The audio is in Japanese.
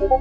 ここ。